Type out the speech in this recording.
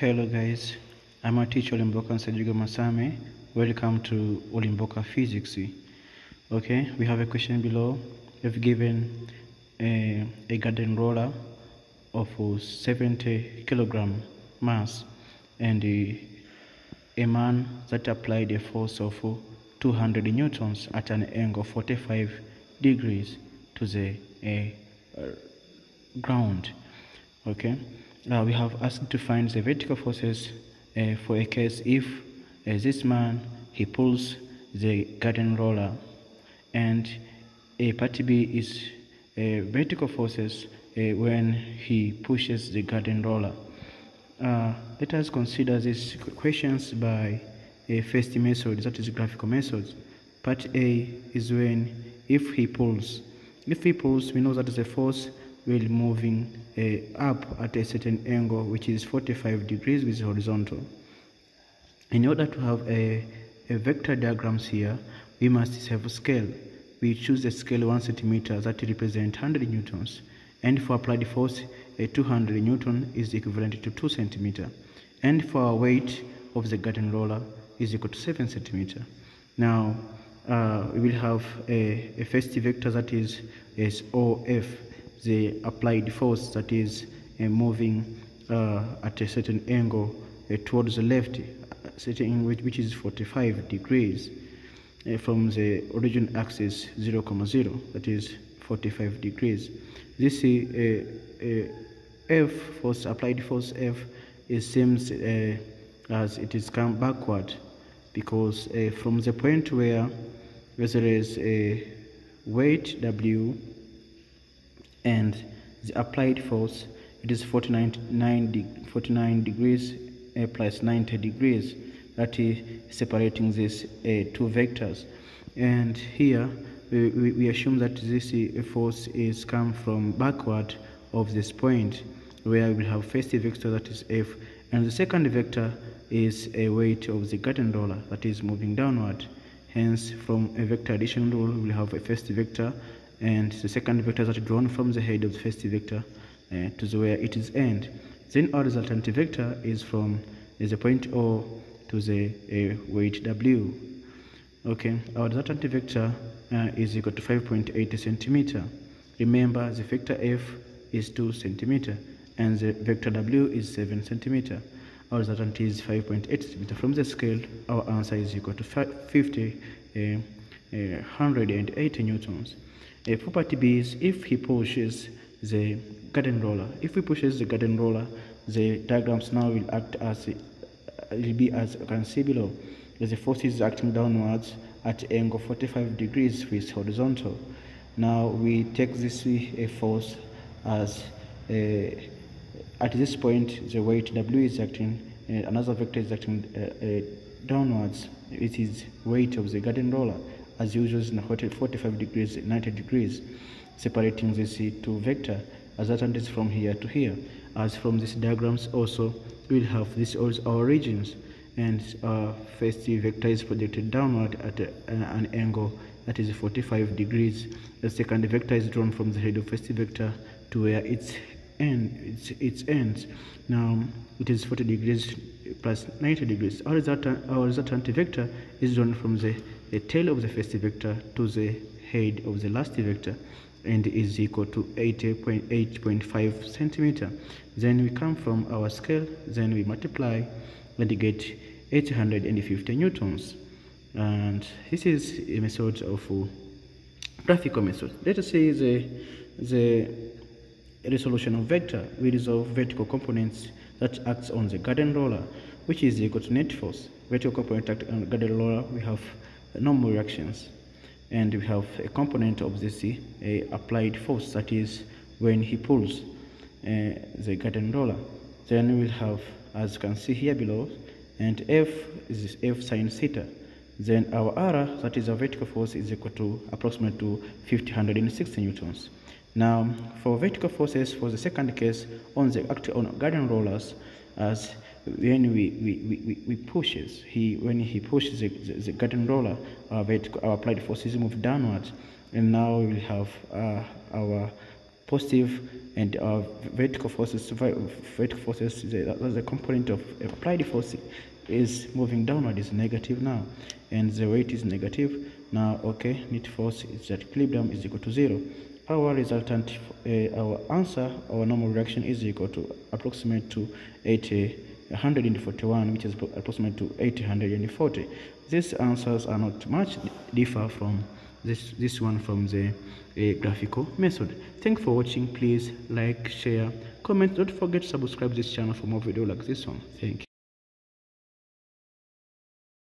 Hello guys, I'm a teacher Ulimboka Nsajigo Massame. Welcome to Ulimboka Physics. Okay, we have a question below. We've given a, a garden roller of 70 kilogram mass and a, a man that applied a force of 200 newtons at an angle of 45 degrees to the uh, ground. Okay, uh, we have asked to find the vertical forces uh, for a case if uh, this man he pulls the garden roller and a part B is uh, vertical forces uh, when he pushes the garden roller. Uh, let us consider these questions by a first method, that is graphical methods. Part A is when if he pulls. If he pulls, we know that the force will moving uh, up at a certain angle, which is 45 degrees with horizontal. In order to have a, a vector diagrams here, we must have a scale. We choose a scale 1 centimeter that represents 100 newtons. And for applied force, a 200 newton is equivalent to 2 centimeter. And for our weight of the garden roller is equal to 7 centimeter. Now, uh, we will have a, a first vector that is, is OF, the applied force that is uh, moving uh, at a certain angle uh, towards the left, certain which, which is 45 degrees from the origin axis 0, comma 0, that is 45 degrees. This F force, applied force F, it seems as it is come backward because from the point where there is a weight W and the applied force it is 49, 9, 49 degrees uh, plus 90 degrees that is separating these uh, two vectors. And here we, we assume that this uh, force is come from backward of this point where we have first vector that is F and the second vector is a weight of the garden roller that is moving downward. Hence from a vector addition rule we have a first vector and the second vector that drawn from the head of the first vector uh, to the where it is end. Then our resultant vector is from is a point O to the uh, weight W. Okay, our resultant vector uh, is equal to 5.8 centimeter. Remember, the vector F is 2 centimeter and the vector W is 7 centimeter. Our resultant is 5.8 centimeter. From the scale, our answer is equal to 50, uh, 180 newtons. A property B is if he pushes the garden roller. If he pushes the garden roller, the diagrams now will act as will be as you can see below. The force is acting downwards at angle 45 degrees with horizontal. Now we take this a force as a, at this point the weight W is acting, uh, another vector is acting uh, uh, downwards. It is weight of the garden roller as usual in 45 degrees 90 degrees separating these two vector. As that is from here to here as from these diagrams also we'll have this all our regions. And uh, first vector is projected downward at a, an angle that is 45 degrees. The second vector is drawn from the head of first vector to where its end its, its ends. Now it is 40 degrees plus 90 degrees. Our resultant, our resultant vector is drawn from the the tail of the first vector to the head of the last vector and is equal to 80.8.5 centimeter. Then we come from our scale then we multiply and get 850 newtons. And this is a method of uh, graphical method. Let us say the the resolution of vector we resolve vertical components that acts on the garden roller which is equal to net force. Vertical component act on garden roller we have normal reactions. And we have a component of this applied force that is when he pulls uh, the garden roller. Then we'll have as you can see here below and f is f sine theta. Then our r that is our vertical force is equal to approximately to 50 160 newtons now for vertical forces for the second case on the on garden rollers as when we, we, we, we pushes he when he pushes the, the, the garden roller our, vertical, our applied forces move downwards. And now we have uh, our positive and our vertical forces vertical forces as a component of applied force is moving downward is negative now. And the weight is negative. Now okay net force is at equilibrium is equal to zero our resultant uh, our answer our normal reaction is equal to approximate to 80 141 which is approximate to 840 these answers are not much differ from this this one from the uh, graphical method. Thanks for watching. Please like share comment. Don't forget to subscribe this channel for more video like this one. Thank you